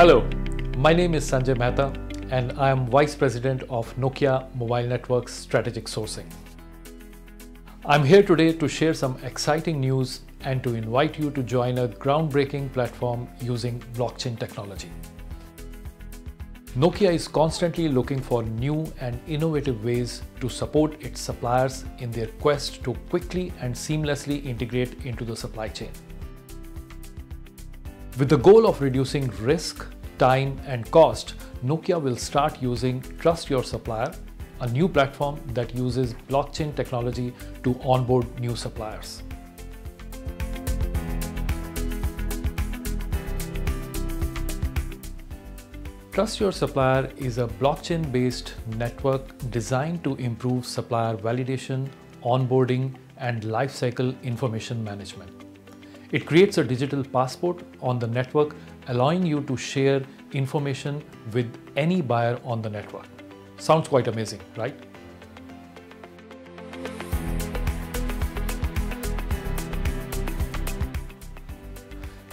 Hello, my name is Sanjay Mehta and I am Vice President of Nokia Mobile Networks Strategic Sourcing. I'm here today to share some exciting news and to invite you to join a groundbreaking platform using blockchain technology. Nokia is constantly looking for new and innovative ways to support its suppliers in their quest to quickly and seamlessly integrate into the supply chain. With the goal of reducing risk, time and cost, Nokia will start using Trust Your Supplier, a new platform that uses blockchain technology to onboard new suppliers. Trust Your Supplier is a blockchain based network designed to improve supplier validation, onboarding, and lifecycle information management. It creates a digital passport on the network, allowing you to share information with any buyer on the network. Sounds quite amazing, right?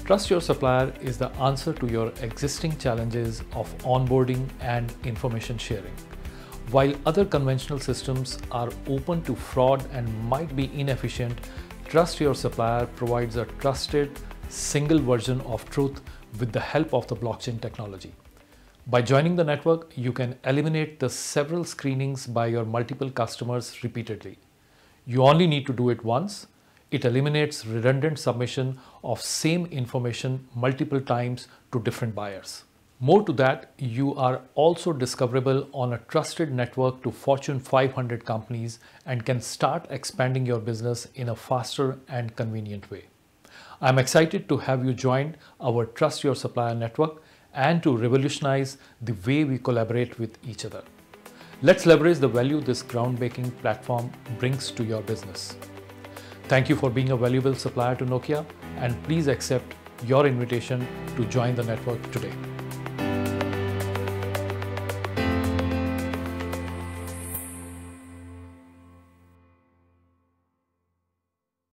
Trust Your Supplier is the answer to your existing challenges of onboarding and information sharing. While other conventional systems are open to fraud and might be inefficient, Trust Your Supplier provides a trusted, single version of truth with the help of the blockchain technology. By joining the network, you can eliminate the several screenings by your multiple customers repeatedly. You only need to do it once it eliminates redundant submission of same information multiple times to different buyers. More to that, you are also discoverable on a trusted network to Fortune 500 companies and can start expanding your business in a faster and convenient way. I'm excited to have you join our Trust Your Supplier network and to revolutionize the way we collaborate with each other. Let's leverage the value this groundbreaking platform brings to your business. Thank you for being a valuable supplier to Nokia and please accept your invitation to join the network today.